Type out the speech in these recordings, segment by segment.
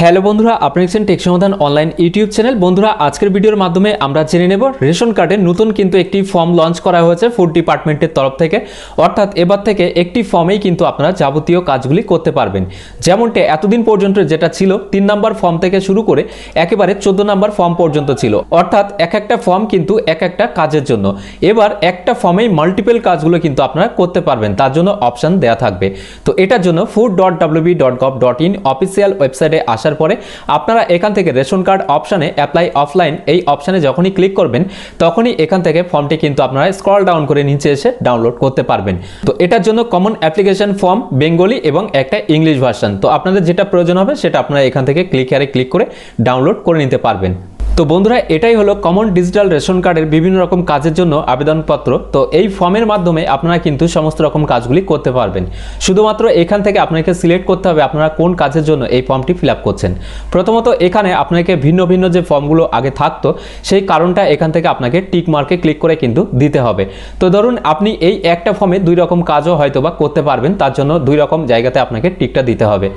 Hello বন্ধুরা, আপনি দেখছেন টেক সমাধান অনলাইন ইউটিউব চ্যানেল বন্ধুরা, আজকের ভিডিওর মাধ্যমে আমরা জেনে নেব রেশন কার্ডে নতুন কিন্তু একটি ফর্ম লঞ্চ করা হয়েছে ফুড ডিপার্টমেন্টের তরফ থেকে। অর্থাৎ এবার থেকে একটি ফর্মেই কিন্তু আপনারা যাবতীয় কাজগুলি করতে পারবেন। যেমনটি এতদিন পর্যন্ত যেটা ছিল, তিন নম্বর ফর্ম থেকে শুরু করে একেবারে চোদ্দ নম্বর ফর্ম পর্যন্ত ছিল। অর্থাৎ এক একটা ফর্ম কিন্তু এক একটা কাজের জন্য। এবার একটা ফর্মেই মাল্টিপল কাজগুলো কিন্তু আপনারা করতে পারবেন, তার জন্য অপশান দেওয়া থাকবে। তো এটার জন্য food dot WB dot gov dot in official ওয়েবসাইটে আসার পরে আপনারা এখান থেকে রেশন কার্ড অপশানে অ্যাপ্লাই অফলাইন এই অপশানে যখনই ক্লিক করবেন, তখনই এখান থেকে ফর্মটি কিন্তু আপনারা স্ক্রল ডাউন করে নিচে এসে ডাউনলোড করতে পারবেন। তো এটার জন্য কমন অ্যাপ্লিকেশন ফর্ম বেঙ্গলি এবং একটা ইংলিশ ভার্সান তো আপনাদের যেটা প্রয়োজন হবে, সেটা আপনারা এখান থেকে ক্লিক হারে ক্লিক করে ডাউনলোড করে নিতে পারবেন। তো বন্ধুরা, এটাই হলো কমন ডিজিটাল রেশন কার্ডের বিভিন্ন রকম কাজের জন্য আবেদনপত্র। তো এই ফর্মের মাধ্যমে আপনারা কিন্তু সমস্ত রকম কাজগুলি করতে পারবেন। শুধুমাত্র এখান থেকে আপনাকে সিলেক্ট করতে হবে আপনারা কোন কাজের জন্য এই ফর্মটি ফিল করছেন। প্রথমত, এখানে আপনাকে ভিন্ন ভিন্ন যে ফর্মগুলো আগে থাকতো, সেই কারণটা এখান থেকে আপনাকে টিক মার্কে ক্লিক করে কিন্তু দিতে হবে। তো ধরুন, আপনি এই একটা ফর্মে দুই রকম কাজও হয়তো বা করতে পারবেন, তার জন্য দুই রকম জায়গাতে আপনাকে টিকটা দিতে হবে।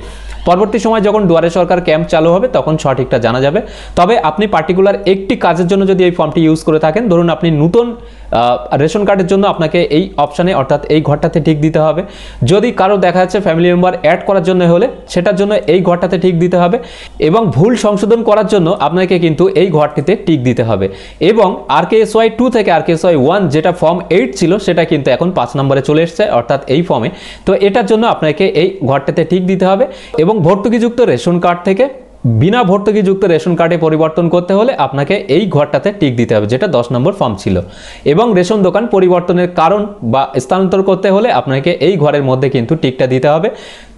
পরবর্তী সময় যখন দুয়ারে সরকার ক্যাম্প চালু হবে, তখন সঠিকটা জানা যাবে। তবে আপনি পার্টিকুলার একটি কাজের জন্য যদি এই ফর্মটি ইউজ করে থাকেন, ধরুন আপনি নতুন রেশন কার্ডের জন্য আপনাকে এই অপশানে অর্থাৎ এই ঘরটাতে ঠিক দিতে হবে। যদি কারও দেখা যাচ্ছে ফ্যামিলি মেম্বার অ্যাড করার জন্য হলে, সেটার জন্য এই ঘরটাতে ঠিক দিতে হবে এবং ভুল সংশোধন করার জন্য আপনাকে কিন্তু এই ঘরটিতে টিক দিতে হবে। এবং R K S Y two থেকে R K S Y one যেটা ফর্ম এইট ছিল, সেটা কিন্তু এখন পাঁচ নম্বরে চলে এসছে, অর্থাৎ এই ফর্মে তো এটার জন্য আপনাকে এই ঘরটাতে ঠিক দিতে হবে এবং ভর্তুকিযুক্ত রেশন কার্ড থেকে বিনা ভর্তুকিযুক্ত রেশন কার্ডে পরিবর্তন করতে হলে আপনাকে এই ঘরটাতে টিক দিতে হবে, যেটা দশ নম্বর ফর্ম ছিল। এবং রেশন দোকান পরিবর্তনের কারণ বা স্থানান্তর করতে হলে আপনাকে এই ঘরের মধ্যে কিন্তু টিকটা দিতে হবে।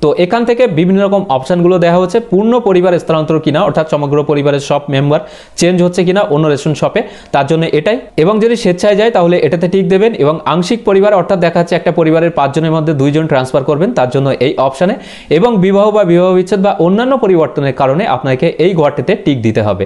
তো এখান থেকে বিভিন্ন রকম অপশানগুলো দেওয়া হচ্ছে পূর্ণ পরিবার স্থানান্তর কিনা, অর্থাৎ সমগ্র পরিবারের সব মেম্বার চেঞ্জ হচ্ছে কিনা অন্য রেশন শপে, তার জন্য এটাই। এবং যদি স্বেচ্ছায় যায়, তাহলে এটাতে ঠিক দেবেন এবং আংশিক পরিবার, অর্থাৎ দেখা যাচ্ছে একটা পরিবারের পাঁচজনের মধ্যে দুইজন ট্রান্সফার করবেন, তার জন্য এই অপশানে। এবং বিবাহ বা বিবাহ বিচ্ছেদ বা অন্যান্য পরিবর্তনের কারণে আপনাকে এই ঘরটিতে টিক দিতে হবে।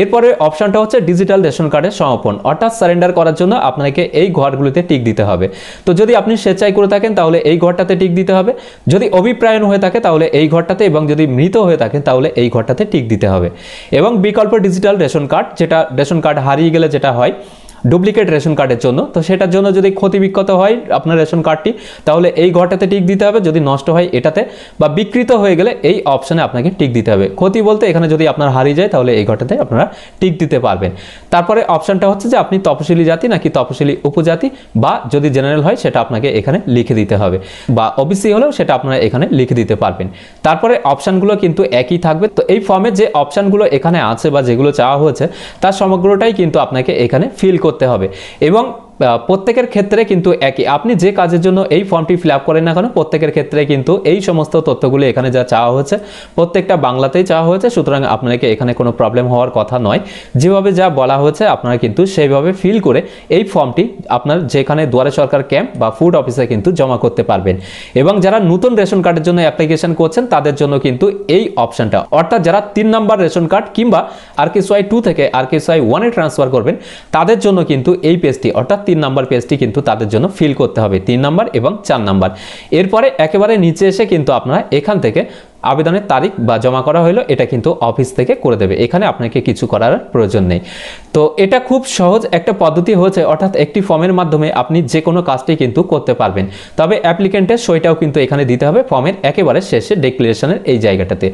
এরপরে অপশানটা হচ্ছে ডিজিটাল রেশন কার্ডের সমাপন অর্থাৎ সারেন্ডার করার জন্য আপনাকে এই ঘরগুলিতে টিক দিতে হবে। তো যদি আপনি স্বেচ্ছায় করে থাকেন, তাহলে এই ঘরটাতে টিক দিতে হবে। যদি অভিপ্রায় হয়ে থাকে, তাহলে এই ঘরটাতে এবং যদি মৃত হয়ে থাকে, তাহলে এই ঘরটাতে টিক দিতে হবে। এবং বিকল্প ডিজিটাল রেশন কার্ড যেটা রেশন কার্ড হারিয়ে গেলে যেটা হয় ডুপ্লিকেট রেশন কার্ডের জন্য। তো সেটার জন্য যদি ক্ষতি বিক্ষত হয় আপনার রেশন কার্ডটি তাহলে এই ঘরটাতে টিক দিতে হবে। যদি নষ্ট হয় এটাতে বা বিকৃত হয়ে গেলে এই অপশানে আপনাকে টিক দিতে হবে। ক্ষতি বলতে এখানে যদি আপনার হারিয়ে যায়, তাহলে এই ঘরটাতে আপনারা টিক দিতে পারবেন। তারপরে অপশানটা হচ্ছে যে আপনি তপশিলি জাতি নাকি তপশিলি উপজাতি, বা যদি জেনারেল হয়, সেটা আপনাকে এখানে লিখে দিতে হবে। বা ওবিসি হলেও সেটা আপনারা এখানে লিখে দিতে পারবেন। তারপরে অপশানগুলো কিন্তু একই থাকবে। তো এই ফর্মে যে অপশানগুলো এখানে আছে বা যেগুলো চাওয়া হয়েছে, তার সমগ্রটাই কিন্তু আপনাকে এখানে ফিল করতে হবে। এবং প্রত্যেকের ক্ষেত্রে কিন্তু একই। আপনি যে কাজের জন্য এই ফর্মটি ফিল আপ করেন না কেন, প্রত্যেকের ক্ষেত্রে কিন্তু এই সমস্ত তথ্যগুলি এখানে যা চাওয়া হয়েছে, প্রত্যেকটা বাংলাতেই চাওয়া হয়েছে, সুতরাং আপনাকে এখানে কোনো প্রবলেম হওয়ার কথা নয়। যেভাবে যা বলা হয়েছে, আপনারা কিন্তু সেইভাবে ফিল করে এই ফর্মটি আপনার যেখানে দুয়ারে সরকার ক্যাম্প বা ফুড অফিসে কিন্তু জমা করতে পারবেন। এবং যারা নতুন রেশন কার্ডের জন্য অ্যাপ্লিকেশন করছেন, তাদের জন্য কিন্তু এই অপশনটা অর্থাৎ যারা তিন নাম্বার রেশন কার্ড কিংবা আর কে সোয়াই টু থেকে আর কে সোয়াই ওয়ানে ট্রান্সফার করবেন, তাদের জন্য কিন্তু এই পেজটি অর্থাৎ তিন নাম্বার পেজটি কিন্তু তাদের জন্য ফিল করতে হবে, তিন নাম্বার এবং চার নাম্বার। এরপরে একেবারে নিচে এসে কিন্তু আপনারা এখান থেকে আবেদনের তারিখ বা জমা করা হলো এটা কিন্তু অফিস থেকে করে দেবে। এখানে আপনাকে কিছু করার প্রয়োজন নেই। তো এটা খুব সহজ একটা পদ্ধতি হয়েছে, অর্থাৎ একটি ফর্মের মাধ্যমে আপনি যে কোনো কাজটি কিন্তু করতে পারবেন। তবে অ্যাপ্লিকেন্টের সইটাও কিন্তু এখানে দিতে হবে, ফর্মের একেবারে শেষে ডিক্লারেশনের এই জায়গাটাতে।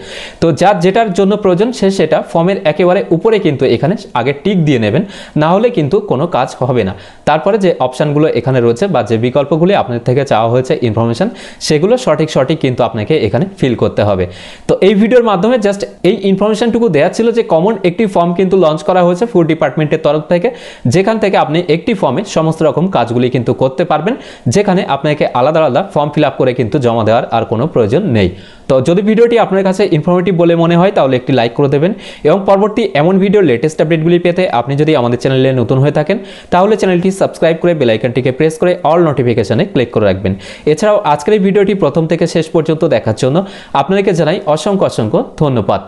তো যার যেটার জন্য প্রয়োজন, সে সেটা ফর্মের একেবারে উপরে কিন্তু এখানে আগে টিক দিয়ে নেবেন, না হলে কিন্তু কোনো কাজ হবে না। তারপরে যে অপশানগুলো এখানে রয়েছে বা যে বিকল্পগুলি আপনার থেকে চাওয়া হয়েছে ইনফরমেশন, সেগুলো সঠিক সঠিক কিন্তু আপনাকে এখানে ফিল করতে হবে। তো এই ভিডিওর মাধ্যমে জাস্ট এই ইনফরমেশনটুকু দেওয়া ছিল যে কমন একটি ফর্ম কিন্তু লঞ্চ করা হয়েছে ফুড ডিপার্টমেন্টের তরফ থেকে। যেখান থেকে আপনি একটি ফর্মে সমস্ত রকম কাজগুলি কিন্তু করতে পারবেন। যেখানে আপনাকে আলাদা আলাদা ফর্ম ফিল করে কিন্তু জমা দেওয়ার আর কোনো প্রয়োজন নেই। তো যদি ভিডিওটি আপনার কাছে ইনফরমেটিভ বলে মনে হয়, তাহলে একটি লাইক করে দেবেন এবং পরবর্তী এমন ভিডিও লেটেস্ট আপডেটগুলি পেতে আপনি যদি আমাদের চ্যানেলে নতুন হয়ে থাকেন, তাহলে চ্যানেলটি সাবস্ক্রাইব করে বেলাইকনটিকে প্রেস করে অল নোটিফিকেশানে ক্লিক করে রাখবেন। এছাড়াও আজকের এই ভিডিওটি প্রথম থেকে শেষ পর্যন্ত দেখার জন্য আপনাদেরকে জানাই অসংখ্য অসংখ্য ধন্যবাদ।